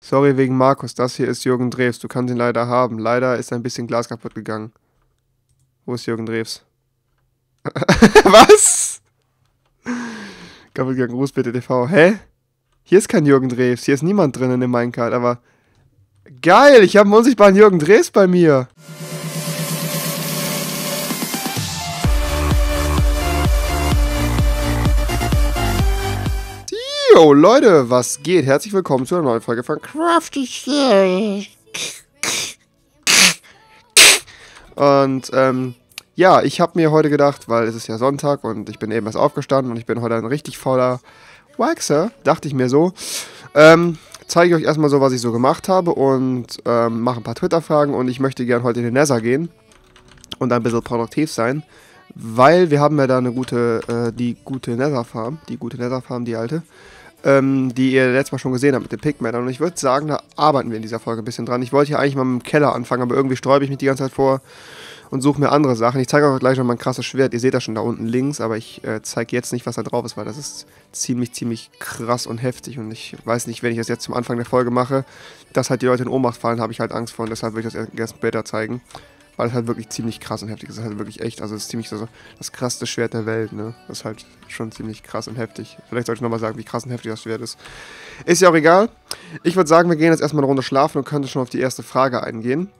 Sorry wegen Markus, das hier ist Jürgen Drews. Du kannst ihn leider haben. Leider ist ein bisschen Glas kaputt gegangen. Wo ist Jürgen Drews? Was? Kaputt gegangen, Gruß bitte TV. Hä? Hier ist kein Jürgen Drews. Hier ist niemand drin in dem Minecart, aber. Geil, ich habe einen unsichtbaren Jürgen Drews bei mir. Yo, Leute, was geht? Herzlich willkommen zu einer neuen Folge von Crafty. Und, ähm, ja, ich habe mir heute gedacht, weil es ist ja Sonntag und ich bin eben erst aufgestanden und ich bin heute ein richtig fauler Waxer, dachte ich mir so. Ähm, zeige ich euch erstmal so, was ich so gemacht habe und ähm, mache ein paar Twitter-Fragen und ich möchte gerne heute in den Nether gehen und ein bisschen produktiv sein, weil wir haben ja da eine gute, äh, die gute Nether-Farm, die gute Nether-Farm, die alte ähm, die ihr letztes Mal schon gesehen habt mit den Pigmännern. Und ich würde sagen, da arbeiten wir in dieser Folge ein bisschen dran. Ich wollte hier eigentlich mal mit dem Keller anfangen, aber irgendwie sträube ich mich die ganze Zeit vor und suche mir andere Sachen. Ich zeige euch gleich noch mal ein krasses Schwert. Ihr seht das schon da unten links, aber ich äh, zeige jetzt nicht, was da drauf ist, weil das ist ziemlich, ziemlich krass und heftig. Und ich weiß nicht, wenn ich das jetzt zum Anfang der Folge mache, dass halt die Leute in Ohnmacht fallen, habe ich halt Angst vor und deshalb will ich das erst später zeigen weil es halt wirklich ziemlich krass und heftig ist. Es ist halt wirklich echt, also es ist ziemlich so das krasseste Schwert der Welt, ne? Das ist halt schon ziemlich krass und heftig. Vielleicht sollte ich nochmal sagen, wie krass und heftig das Schwert ist. Ist ja auch egal. Ich würde sagen, wir gehen jetzt erstmal eine Runde schlafen und können schon auf die erste Frage eingehen.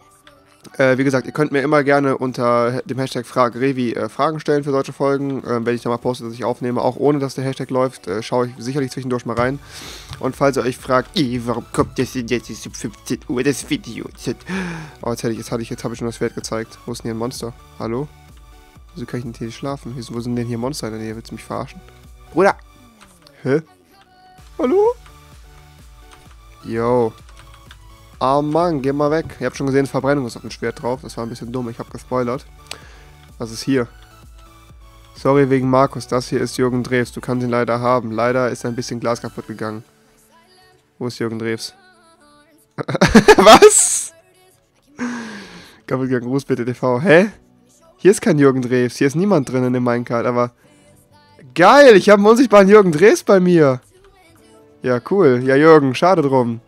Äh, wie gesagt, ihr könnt mir immer gerne unter dem Hashtag FrageRevi äh, Fragen stellen für solche Folgen. Äh, wenn ich da mal poste, dass ich aufnehme, auch ohne dass der Hashtag läuft, äh, schaue ich sicherlich zwischendurch mal rein. Und falls ihr euch fragt, warum kommt das denn jetzt um 15 Uhr das Video? Oh, jetzt, jetzt, habe ich schon das Schwert gezeigt. Wo ist denn hier ein Monster? Hallo? Wieso kann ich denn hier schlafen? Wo sind denn hier Monster in der Nähe? Willst du mich verarschen? Bruder! Hä? Hallo? Yo. Oh Mann, geh mal weg. Ihr habt schon gesehen, Verbrennung ist auf dem Schwert drauf. Das war ein bisschen dumm, ich habe gespoilert. Was ist hier? Sorry wegen Markus, das hier ist Jürgen Drews. Du kannst ihn leider haben. Leider ist ein bisschen Glas kaputt gegangen. Wo ist Jürgen Drews? Was? Kaputt gegangen, Gruß bitte TV. Hä? Hier ist kein Jürgen Drews. Hier ist niemand drin in dem Minecart, aber... Geil, ich habe einen unsichtbaren Jürgen Drews bei mir. Ja, cool. Ja, Jürgen, schade drum.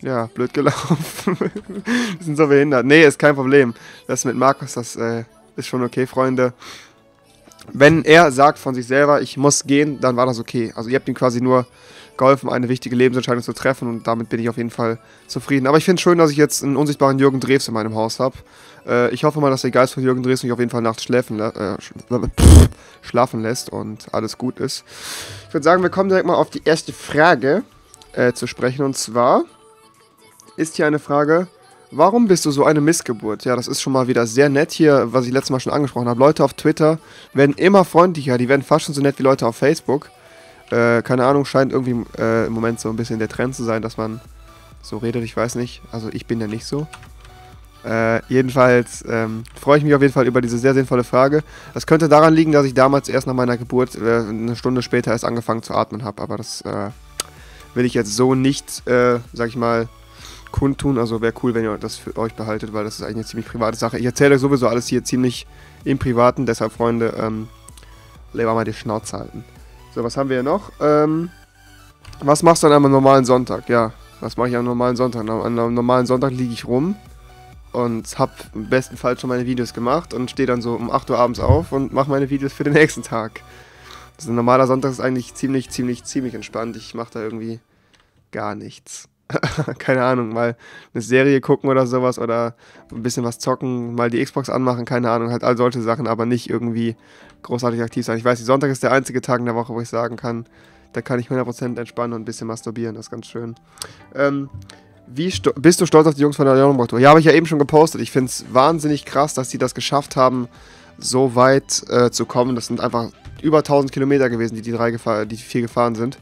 Ja, blöd gelaufen. Wir sind so behindert. Nee, ist kein Problem. Das mit Markus, das äh, ist schon okay, Freunde. Wenn er sagt von sich selber, ich muss gehen, dann war das okay. Also ihr habt ihm quasi nur geholfen, eine wichtige Lebensentscheidung zu treffen und damit bin ich auf jeden Fall zufrieden. Aber ich finde es schön, dass ich jetzt einen unsichtbaren Jürgen Drews in meinem Haus habe. Äh, ich hoffe mal, dass der Geist von Jürgen Drews mich auf jeden Fall nachts schläfen, äh, schlafen lässt und alles gut ist. Ich würde sagen, wir kommen direkt mal auf die erste Frage äh, zu sprechen und zwar ist hier eine Frage. Warum bist du so eine Missgeburt? Ja, das ist schon mal wieder sehr nett hier, was ich letztes Mal schon angesprochen habe. Leute auf Twitter werden immer freundlicher, die werden fast schon so nett wie Leute auf Facebook. Äh, keine Ahnung, scheint irgendwie äh, im Moment so ein bisschen der Trend zu sein, dass man so redet, ich weiß nicht. Also ich bin ja nicht so. Äh, jedenfalls ähm, freue ich mich auf jeden Fall über diese sehr sinnvolle Frage. Das könnte daran liegen, dass ich damals erst nach meiner Geburt äh, eine Stunde später erst angefangen zu atmen habe. Aber das äh, will ich jetzt so nicht, äh, sag ich mal, kundtun. Also wäre cool, wenn ihr das für euch behaltet, weil das ist eigentlich eine ziemlich private Sache. Ich erzähle euch sowieso alles hier ziemlich im Privaten, deshalb, Freunde, ähm, lieber mal die Schnauze halten. So, was haben wir hier noch? Ähm, was machst du an einem normalen Sonntag? Ja, was mache ich am normalen Sonntag? An einem normalen Sonntag liege ich rum und habe im besten Fall schon meine Videos gemacht und stehe dann so um 8 Uhr abends auf und mache meine Videos für den nächsten Tag. Also ein normaler Sonntag ist eigentlich ziemlich, ziemlich, ziemlich entspannt. Ich mache da irgendwie gar nichts. keine Ahnung, mal eine Serie gucken oder sowas oder ein bisschen was zocken, mal die Xbox anmachen, keine Ahnung, halt all solche Sachen, aber nicht irgendwie großartig aktiv sein. Ich weiß, Sonntag ist der einzige Tag in der Woche, wo ich sagen kann, da kann ich 100% entspannen und ein bisschen masturbieren, das ist ganz schön. Ähm, wie bist du stolz auf die Jungs von der Leonenburg Tour? Ja, habe ich ja eben schon gepostet. Ich finde es wahnsinnig krass, dass die das geschafft haben, so weit äh, zu kommen. Das sind einfach über 1000 Kilometer gewesen, die die drei die vier gefahren sind.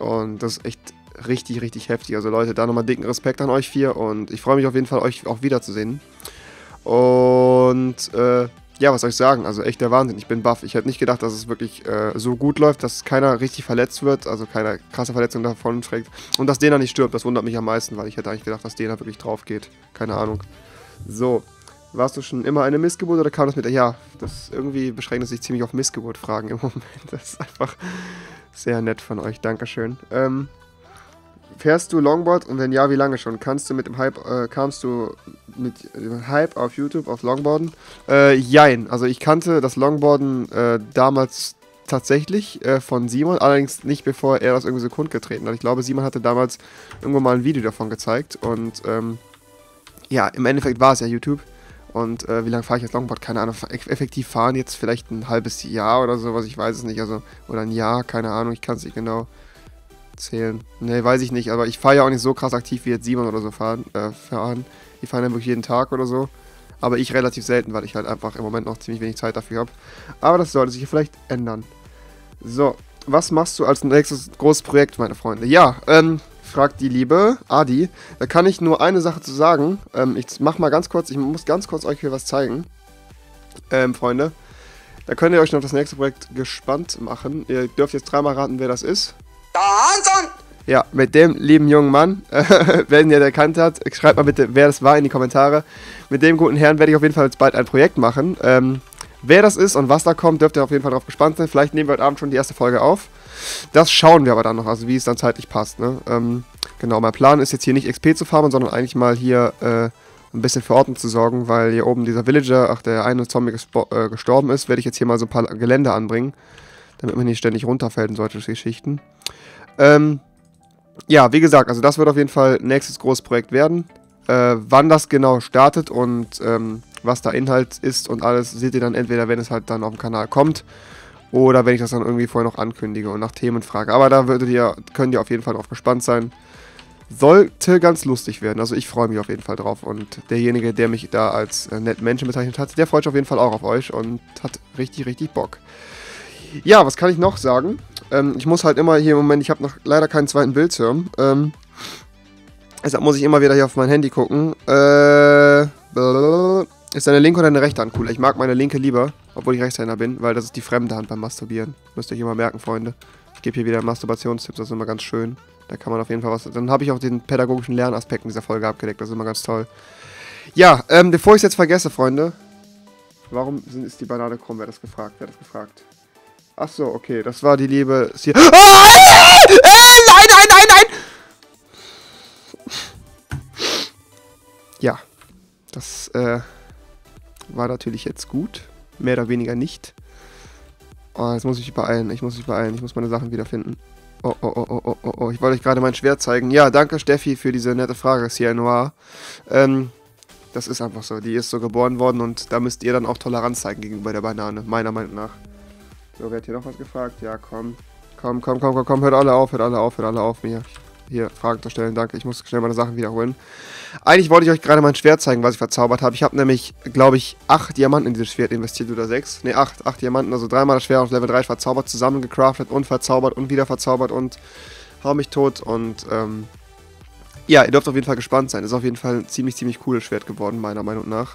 Und das ist echt richtig, richtig heftig. Also Leute, da nochmal dicken Respekt an euch vier und ich freue mich auf jeden Fall, euch auch wiederzusehen. Und äh, ja, was soll ich sagen? Also echt der Wahnsinn. Ich bin baff. Ich hätte nicht gedacht, dass es wirklich äh, so gut läuft, dass keiner richtig verletzt wird, also keine krasse Verletzung davon trägt. Und dass Dena nicht stirbt, das wundert mich am meisten, weil ich hätte eigentlich gedacht, dass Dena wirklich drauf geht. Keine Ahnung. So. Warst du schon immer eine Missgeburt oder kam das mit. Ja, das irgendwie beschränkt es sich ziemlich auf Missgeburt-Fragen im Moment. Das ist einfach sehr nett von euch. Dankeschön. Ähm, Fährst du Longboard und wenn ja, wie lange schon? Kannst du mit dem Hype, äh, kamst du mit dem Hype auf YouTube auf Longboarden? Äh, jein. Also ich kannte das Longboarden äh, damals tatsächlich äh, von Simon, allerdings nicht bevor er das irgendwie so kundgetreten hat. Ich glaube, Simon hatte damals irgendwo mal ein Video davon gezeigt und ähm, ja, im Endeffekt war es ja YouTube. Und äh, wie lange fahre ich jetzt Longboard? Keine Ahnung. Effektiv fahren jetzt vielleicht ein halbes Jahr oder sowas, ich weiß es nicht. Also, oder ein Jahr, keine Ahnung, ich kann es nicht genau zählen. Ne, weiß ich nicht, aber ich fahre ja auch nicht so krass aktiv wie jetzt Simon oder so fahren. Äh, fahren. Die fahren ja wirklich jeden Tag oder so. Aber ich relativ selten, weil ich halt einfach im Moment noch ziemlich wenig Zeit dafür habe. Aber das sollte sich vielleicht ändern. So, was machst du als nächstes großes Projekt, meine Freunde? Ja, ähm, fragt die liebe Adi. Da kann ich nur eine Sache zu sagen. Ähm, ich mach mal ganz kurz, ich muss ganz kurz euch hier was zeigen. Ähm, Freunde. Da könnt ihr euch noch das nächste Projekt gespannt machen. Ihr dürft jetzt dreimal raten, wer das ist. Johnson! Ja, mit dem lieben jungen Mann, wenn ihr den erkannt hat, schreibt mal bitte, wer das war in die Kommentare. Mit dem guten Herrn werde ich auf jeden Fall jetzt bald ein Projekt machen. Ähm, wer das ist und was da kommt, dürft ihr auf jeden Fall darauf gespannt sein. Vielleicht nehmen wir heute Abend schon die erste Folge auf. Das schauen wir aber dann noch, also wie es dann zeitlich passt. Ne? Ähm, genau, mein Plan ist jetzt hier nicht XP zu farmen, sondern eigentlich mal hier äh, ein bisschen für Ordnung zu sorgen, weil hier oben dieser Villager, ach, der eine Zombie äh, gestorben ist, werde ich jetzt hier mal so ein paar Gelände anbringen, damit man nicht ständig runterfällt in solche Geschichten. Ähm, ja, wie gesagt, also das wird auf jeden Fall nächstes großes Projekt werden. Äh, wann das genau startet und ähm, was da Inhalt ist und alles, seht ihr dann entweder, wenn es halt dann auf dem Kanal kommt oder wenn ich das dann irgendwie vorher noch ankündige und nach Themen frage. Aber da würdet ihr, könnt ihr auf jeden Fall drauf gespannt sein. Sollte ganz lustig werden. Also ich freue mich auf jeden Fall drauf. Und derjenige, der mich da als äh, netten Menschen bezeichnet hat, der freut sich auf jeden Fall auch auf euch und hat richtig, richtig Bock. Ja, was kann ich noch sagen? Ähm, ich muss halt immer hier im Moment, ich habe noch leider keinen zweiten Bildschirm. Ähm, deshalb muss ich immer wieder hier auf mein Handy gucken. Äh, ist deine linke oder deine rechte Hand cooler? Ich mag meine linke lieber, obwohl ich Rechtshänder bin, weil das ist die fremde Hand beim Masturbieren. Müsst ihr euch immer merken, Freunde. Ich gebe hier wieder Masturbationstipps, das ist immer ganz schön. Da kann man auf jeden Fall was. Dann habe ich auch den pädagogischen Lernaspekt in dieser Folge abgedeckt, das ist immer ganz toll. Ja, ähm, bevor ich es jetzt vergesse, Freunde. Warum ist die Banane krumm? Wer hat das gefragt? Wer hat das gefragt? Ach so, okay, das war die liebe. Sie ah! äh, nein, nein, nein, nein! Ja, das äh, war natürlich jetzt gut. Mehr oder weniger nicht. Oh, jetzt muss ich beeilen. Ich muss mich beeilen. Ich muss meine Sachen wiederfinden. Oh, oh, oh, oh, oh, oh, oh. Ich wollte euch gerade mein Schwert zeigen. Ja, danke Steffi für diese nette Frage, Sierra Noir. Ähm, das ist einfach so. Die ist so geboren worden und da müsst ihr dann auch Toleranz zeigen gegenüber der Banane, meiner Meinung nach. So, wer hat hier noch was gefragt? Ja, komm. Komm, komm, komm, komm, komm. Hört alle auf, hört alle auf, hört alle auf mir. Hier, Fragen zu stellen. Danke, ich muss schnell meine Sachen wiederholen. Eigentlich wollte ich euch gerade mein Schwert zeigen, was ich verzaubert habe. Ich habe nämlich, glaube ich, acht Diamanten in dieses Schwert investiert oder sechs. Ne, acht. Acht Diamanten, also dreimal das Schwert auf Level 3 verzaubert, zusammen gecraftet und verzaubert und wieder verzaubert und hau mich tot. Und, ähm, ja, ihr dürft auf jeden Fall gespannt sein. Ist auf jeden Fall ein ziemlich, ziemlich cooles Schwert geworden, meiner Meinung nach.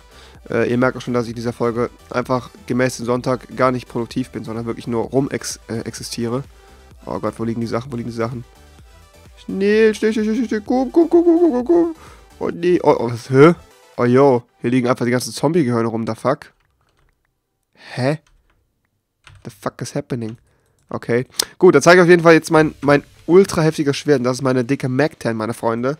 Äh, ihr merkt auch schon, dass ich in dieser Folge einfach gemäß dem Sonntag gar nicht produktiv bin, sondern wirklich nur rum ex äh, existiere. Oh Gott, wo liegen die Sachen? Wo liegen die Sachen? Schnell, schnell, schnell, schnell, schnell, komm, komm, komm, komm, komm, komm. Oh nee, oh, oh, was, hä? Oh yo, hier liegen einfach die ganzen Zombie-Gehirne rum, the fuck? Hä? The fuck is happening? Okay. Gut, dann zeige ich auf jeden Fall jetzt mein, mein ultra heftiges Schwert. Und das ist meine dicke Mac-10, meine Freunde.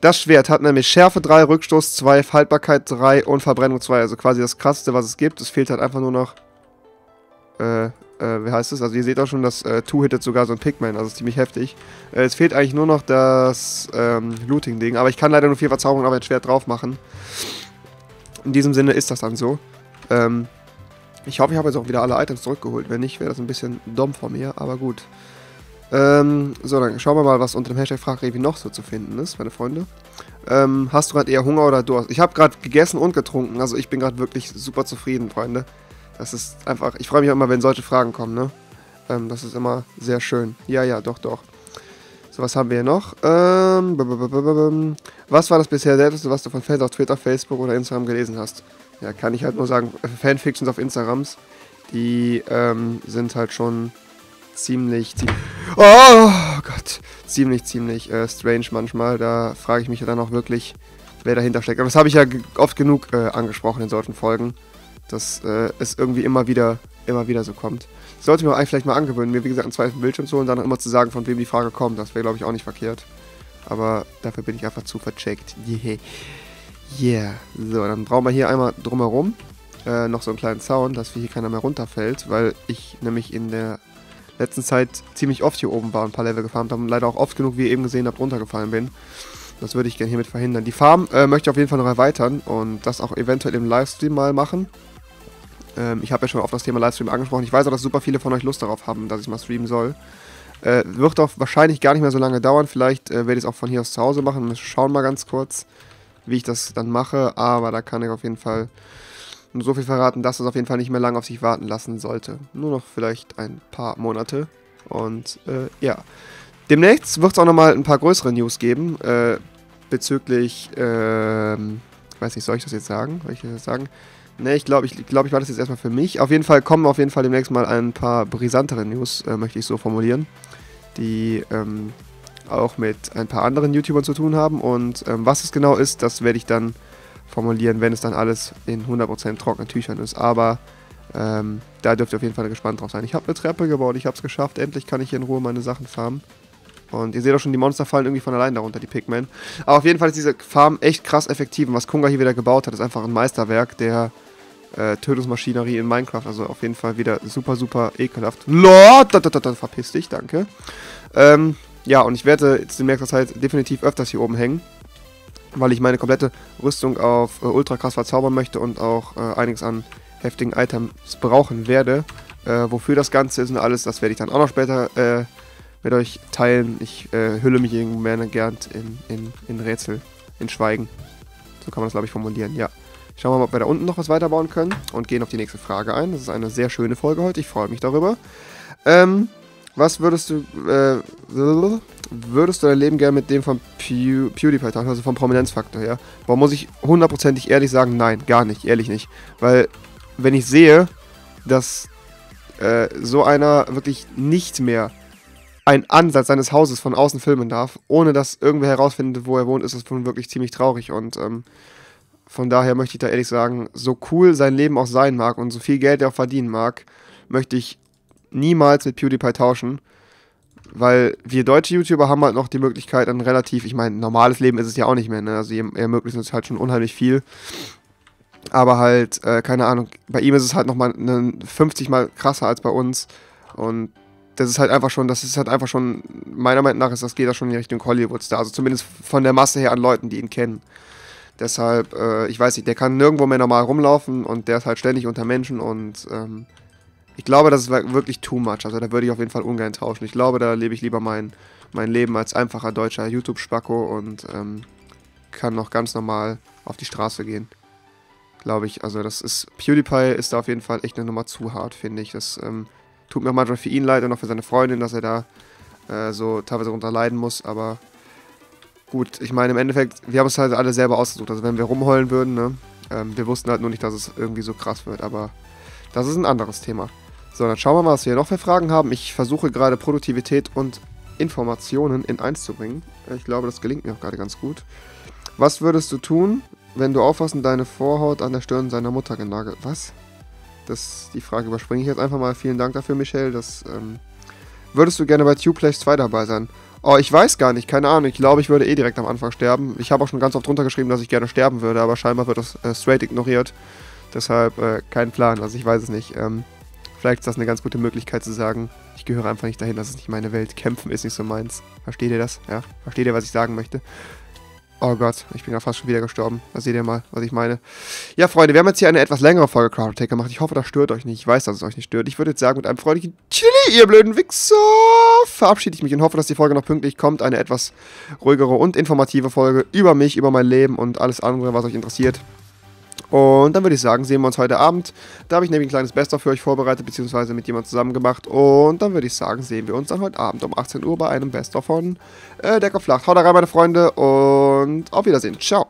Das Schwert hat nämlich Schärfe 3, Rückstoß 2, Faltbarkeit 3 und Verbrennung 2. Also quasi das krasseste, was es gibt. Es fehlt halt einfach nur noch. Äh, äh, wie heißt es? Also ihr seht auch schon, das äh, Two hittet sogar so ein Pigman, also ziemlich heftig. Äh, es fehlt eigentlich nur noch das ähm, Looting-Ding, aber ich kann leider nur vier Verzauberungen auf ein Schwert drauf machen. In diesem Sinne ist das dann so. Ähm, ich hoffe, ich habe jetzt auch wieder alle Items zurückgeholt. Wenn nicht, wäre das ein bisschen dumm von mir, aber gut. Ähm, so, dann schauen wir mal, was unter dem Hashtag Fragrevi noch so zu finden ist, meine Freunde. Ähm, hast du gerade eher Hunger oder Durst? Ich habe gerade gegessen und getrunken, also ich bin gerade wirklich super zufrieden, Freunde. Das ist einfach, ich freue mich auch immer, wenn solche Fragen kommen, ne? Ähm, das ist immer sehr schön. Ja, ja, doch, doch. So, was haben wir hier noch? Ähm, was war das bisher selbst, was du von Fans auf Twitter, Facebook oder Instagram gelesen hast? ja, kann ich halt nur sagen, Fanfictions auf Instagrams, die ähm, sind halt schon ziemlich, ziemlich, oh Gott, ziemlich, ziemlich äh, strange manchmal. Da frage ich mich ja dann auch wirklich, wer dahinter steckt. Aber das habe ich ja oft genug äh, angesprochen in solchen Folgen, dass äh, es irgendwie immer wieder, immer wieder so kommt. Ich sollte mir eigentlich vielleicht mal angewöhnen, mir wie gesagt einen zweiten Bildschirm zu holen und dann immer zu sagen, von wem die Frage kommt. Das wäre, glaube ich, auch nicht verkehrt. Aber dafür bin ich einfach zu vercheckt. Yeah. Yeah. So, dann brauchen wir hier einmal drumherum äh, noch so einen kleinen Zaun, dass hier keiner mehr runterfällt, weil ich nämlich in der letzten Zeit ziemlich oft hier oben war ein paar Level gefarmt habe und leider auch oft genug, wie ihr eben gesehen habt, runtergefallen bin. Das würde ich gerne hiermit verhindern. Die Farm äh, möchte ich auf jeden Fall noch erweitern und das auch eventuell im Livestream mal machen. Ähm, ich habe ja schon auf das Thema Livestream angesprochen. Ich weiß auch, dass super viele von euch Lust darauf haben, dass ich mal streamen soll. Äh, wird auch wahrscheinlich gar nicht mehr so lange dauern. Vielleicht äh, werde ich es auch von hier aus zu Hause machen. Wir schauen mal ganz kurz, wie ich das dann mache. Aber da kann ich auf jeden Fall nur so viel verraten, dass es auf jeden Fall nicht mehr lange auf sich warten lassen sollte. Nur noch vielleicht ein paar Monate. Und äh, ja. Demnächst wird es auch nochmal ein paar größere News geben. Äh, bezüglich, ähm, weiß nicht, soll ich das jetzt sagen? Soll ich das sagen? Ne, ich glaube, ich, glaub, ich war das jetzt erstmal für mich. Auf jeden Fall kommen auf jeden Fall demnächst mal ein paar brisantere News, äh, möchte ich so formulieren, die ähm, auch mit ein paar anderen YouTubern zu tun haben. Und ähm, was es genau ist, das werde ich dann formulieren, wenn es dann alles in 100% trockenen Tüchern ist. Aber ähm, da dürft ihr auf jeden Fall gespannt drauf sein. Ich habe eine Treppe gebaut, ich habe es geschafft. Endlich kann ich hier in Ruhe meine Sachen farmen. Und ihr seht auch schon, die Monster fallen irgendwie von allein darunter, die Pigmen. Aber auf jeden Fall ist diese Farm echt krass effektiv. Und was Kunga hier wieder gebaut hat, ist einfach ein Meisterwerk der äh, Tötungsmaschinerie in Minecraft. Also auf jeden Fall wieder super, super ekelhaft. Lord, da, da, da, verpiss dich, danke. Ähm, ja, und ich werde jetzt demnächst das halt definitiv öfters hier oben hängen weil ich meine komplette Rüstung auf äh, ultra krass verzaubern möchte und auch äh, einiges an heftigen Items brauchen werde. Äh, wofür das Ganze ist und alles, das werde ich dann auch noch später äh, mit euch teilen. Ich äh, hülle mich irgendwann gern in, in, in Rätsel, in Schweigen. So kann man das, glaube ich, formulieren, ja. Schauen wir mal, ob wir da unten noch was weiterbauen können und gehen auf die nächste Frage ein. Das ist eine sehr schöne Folge heute, ich freue mich darüber. Ähm, was würdest du, äh, würdest du dein Leben gerne mit dem von Pew PewDiePie tauschen, also vom Prominenzfaktor her? Warum muss ich hundertprozentig ehrlich sagen, nein, gar nicht, ehrlich nicht. Weil, wenn ich sehe, dass äh, so einer wirklich nicht mehr einen Ansatz seines Hauses von außen filmen darf, ohne dass irgendwer herausfindet, wo er wohnt, ist das schon wirklich ziemlich traurig. Und ähm, von daher möchte ich da ehrlich sagen, so cool sein Leben auch sein mag und so viel Geld er auch verdienen mag, möchte ich niemals mit PewDiePie tauschen. Weil wir deutsche YouTuber haben halt noch die Möglichkeit, ein relativ, ich meine, normales Leben ist es ja auch nicht mehr, ne? Also er ermöglicht uns halt schon unheimlich viel. Aber halt, äh, keine Ahnung, bei ihm ist es halt nochmal 50 mal krasser als bei uns. Und das ist halt einfach schon, das ist halt einfach schon, meiner Meinung nach ist das geht da schon in Richtung Hollywood-Star. Also zumindest von der Masse her an Leuten, die ihn kennen. Deshalb, äh, ich weiß nicht, der kann nirgendwo mehr normal rumlaufen und der ist halt ständig unter Menschen und ähm, ich glaube, das ist wirklich too much. Also da würde ich auf jeden Fall ungern tauschen. Ich glaube, da lebe ich lieber mein, mein Leben als einfacher deutscher YouTube-Spacko und ähm, kann noch ganz normal auf die Straße gehen. Glaube ich. Also das ist. PewDiePie ist da auf jeden Fall echt eine Nummer zu hart, finde ich. Das ähm, tut mir auch manchmal für ihn leid und auch für seine Freundin, dass er da äh, so teilweise darunter leiden muss, aber gut, ich meine, im Endeffekt, wir haben es halt alle selber ausgesucht. Also wenn wir rumheulen würden, ne? Ähm, wir wussten halt nur nicht, dass es irgendwie so krass wird, aber das ist ein anderes Thema. So, dann schauen wir mal, was wir noch für Fragen haben. Ich versuche gerade Produktivität und Informationen in eins zu bringen. Ich glaube, das gelingt mir auch gerade ganz gut. Was würdest du tun, wenn du aufwachst und deine Vorhaut an der Stirn seiner Mutter genagelt... Was? Das, die Frage überspringe ich jetzt einfach mal. Vielen Dank dafür, Michelle. Das, ähm, würdest du gerne bei Tuplays 2 dabei sein? Oh, ich weiß gar nicht. Keine Ahnung. Ich glaube, ich würde eh direkt am Anfang sterben. Ich habe auch schon ganz oft drunter geschrieben, dass ich gerne sterben würde, aber scheinbar wird das äh, straight ignoriert. Deshalb äh, kein Plan. Also ich weiß es nicht. Ähm, Vielleicht ist das eine ganz gute Möglichkeit zu sagen, ich gehöre einfach nicht dahin, das ist nicht meine Welt. Kämpfen ist nicht so meins. Versteht ihr das? Ja? Versteht ihr, was ich sagen möchte? Oh Gott, ich bin ja fast schon wieder gestorben. Da seht ihr mal, was ich meine. Ja, Freunde, wir haben jetzt hier eine etwas längere Folge Crowd Attack gemacht. Ich hoffe, das stört euch nicht. Ich weiß, dass es euch nicht stört. Ich würde jetzt sagen, mit einem freundlichen Chili, ihr blöden Wichser, verabschiede ich mich und hoffe, dass die Folge noch pünktlich kommt. Eine etwas ruhigere und informative Folge über mich, über mein Leben und alles andere, was euch interessiert. Und dann würde ich sagen, sehen wir uns heute Abend. Da habe ich nämlich ein kleines Best-of für euch vorbereitet, beziehungsweise mit jemandem zusammen gemacht. Und dann würde ich sagen, sehen wir uns dann heute Abend um 18 Uhr bei einem Best-of von äh, Decker Flach. Haut da rein, meine Freunde, und auf Wiedersehen. Ciao.